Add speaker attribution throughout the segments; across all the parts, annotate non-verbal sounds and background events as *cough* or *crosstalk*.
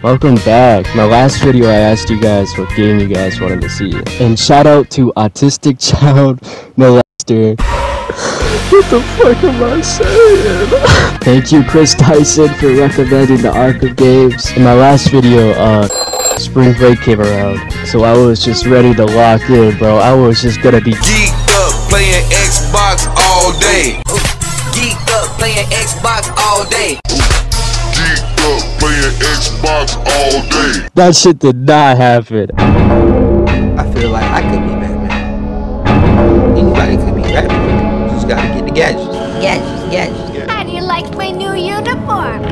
Speaker 1: Welcome back. My last video I asked you guys what game you guys wanted to see. And shout out to Autistic *laughs* Child Molester. what the fuck am I saying? *laughs* Thank you Chris Tyson for recommending the Arkham games. In my last video, uh, spring break came around. So I was just ready to lock in, bro. I was just gonna be
Speaker 2: Geeked up playing Xbox all day. Geeked up playing Xbox all day.
Speaker 3: Geeked up playing Xbox all day.
Speaker 1: That shit did not happen.
Speaker 4: I feel like I could be Batman. Anybody could be Batman. Just gotta get the gadgets. Gadgets, gadgets.
Speaker 5: How do you like my new uniform?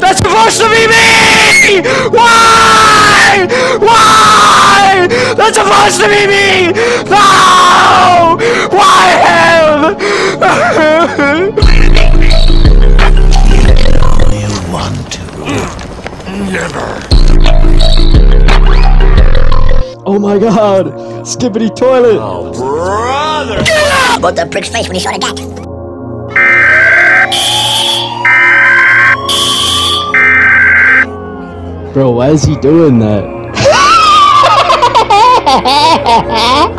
Speaker 1: That's supposed to be me! Why? Why? That's supposed to be me! No! My god! Skibidi toilet! Oh, brother!
Speaker 6: Both the prick's face when he saw the gat.
Speaker 1: Bro, why is he doing that? *laughs*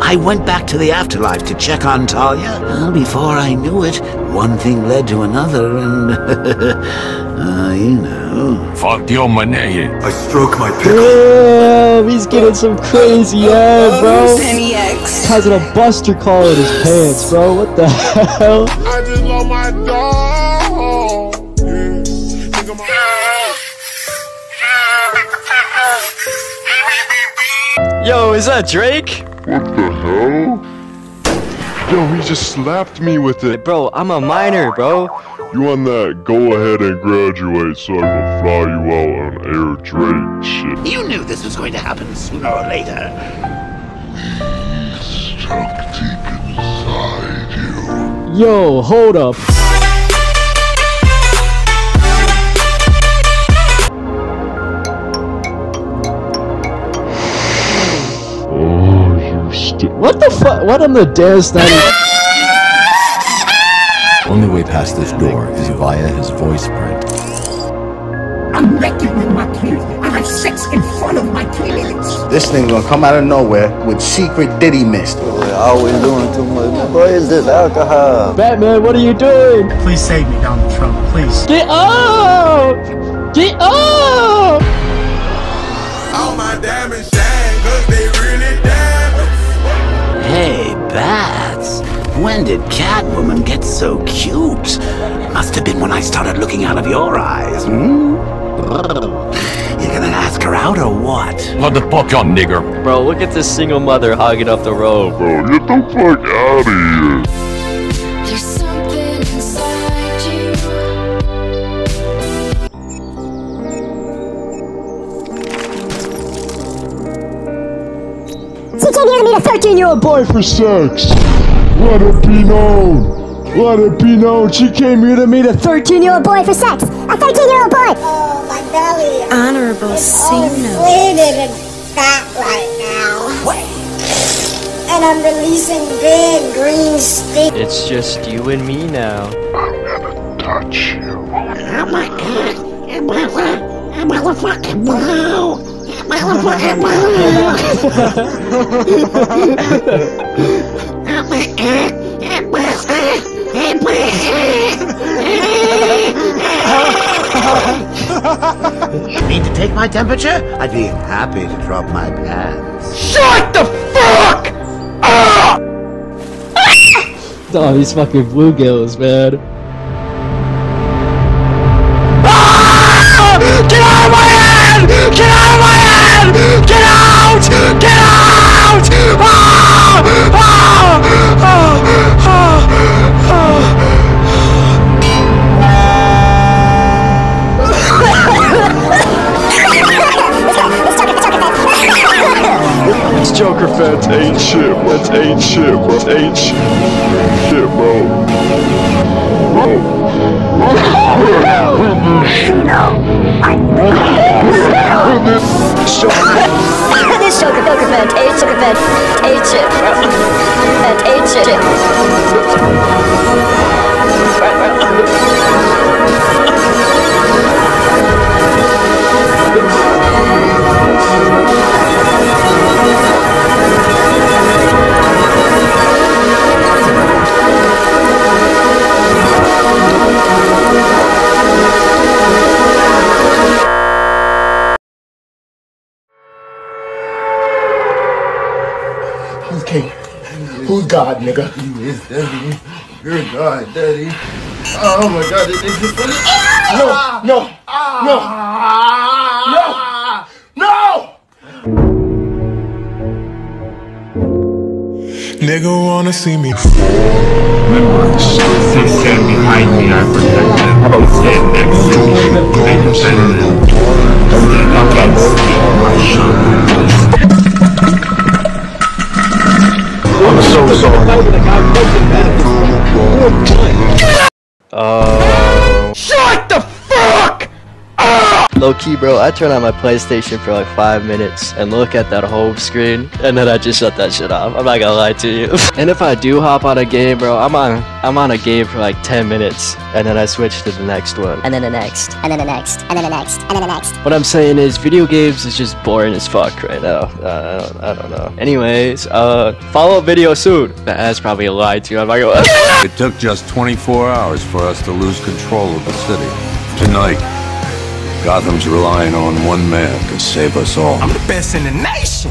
Speaker 7: I went back to the afterlife to check on Talia. Well, before I knew it, one thing led to another, and *laughs* uh, you know.
Speaker 3: Fuck your money.
Speaker 8: I stroke my pickle.
Speaker 1: Damn, he's getting some crazy head, bro.
Speaker 9: Penny X.
Speaker 1: Has a buster call in his pants, bro. What the hell?
Speaker 3: I just lost my dog. Yeah. Think of my-
Speaker 1: Yo, is that Drake?
Speaker 3: What the hell? Yo, he just slapped me with it.
Speaker 1: Bro, I'm a minor, bro.
Speaker 3: You on that? Go ahead and graduate so I can fly you out on Air Drake shit.
Speaker 7: You knew this was going to happen sooner or later.
Speaker 3: Stuck deep inside you.
Speaker 1: Yo, hold up. What the fuck? What on the dance night?
Speaker 8: Only way past this door is via his voice print.
Speaker 6: I'm naked with my kids. I have sex in front of my kids.
Speaker 10: This thing gonna come out of nowhere with secret Diddy mist.
Speaker 8: We're always doing too much. What is this alcohol?
Speaker 1: Batman, what are you doing?
Speaker 9: Please save me, Donald Trump. Please.
Speaker 1: Get up! Get up!
Speaker 2: All my diamonds
Speaker 7: bats. When did Catwoman get so cute? Must have been when I started looking out of your eyes, hmm? You gonna ask her out or what?
Speaker 3: What the fuck on, nigger?
Speaker 1: Bro, look at this single mother hogging up the road.
Speaker 3: Bro, get the fuck out of here.
Speaker 6: Came here to meet a 13 year old boy.
Speaker 3: for sex. Let it be known. Let it be known. She came here to meet a
Speaker 6: 13 year old boy for sex. A 13 year old boy. Oh, my belly.
Speaker 9: Honorable C
Speaker 6: inflated and fat right now. What? And I'm releasing big green steam.
Speaker 1: It's just you and me now.
Speaker 3: I'm gonna touch you.
Speaker 6: Oh my god. I'm motherfucking wow. Motherfucking wow. My god.
Speaker 7: Need to take my temperature? I'd be happy to drop my pants. Shut the fuck up!
Speaker 1: oh, these fucking bluegills, man.
Speaker 3: Joker fans ain't shit. That's ain't shit, bro. Ain't shit. Shit, bro. Bro. *laughs*
Speaker 6: this
Speaker 10: God, nigga. You is daddy. You're God, daddy. Oh my God, this is funny. No, no, ah. no, no, no.
Speaker 11: Nigga wanna see me.
Speaker 12: Remember, They stand behind me, I protect them. They stand next to me, they defend them. Against me, I shine.
Speaker 10: I'm so sorry.
Speaker 1: Oh. Shut Low key, bro, I turn on my PlayStation for like five minutes and look at that home screen, and then I just shut that shit off. I'm not gonna lie to you. *laughs* and if I do hop on a game, bro, I'm on I'm on a game for like 10 minutes, and then I switch to the next one.
Speaker 13: And then the next. And then the next. And then the next. And then the next.
Speaker 1: What I'm saying is, video games is just boring as fuck right now. Uh, I, don't, I don't know. Anyways, uh, follow up video soon. That's probably a lie too. I'm not gonna. *laughs*
Speaker 14: It took just 24 hours for us to lose control of the city. Tonight, Gotham's relying on one man to save us all.
Speaker 2: I'm the best in the nation.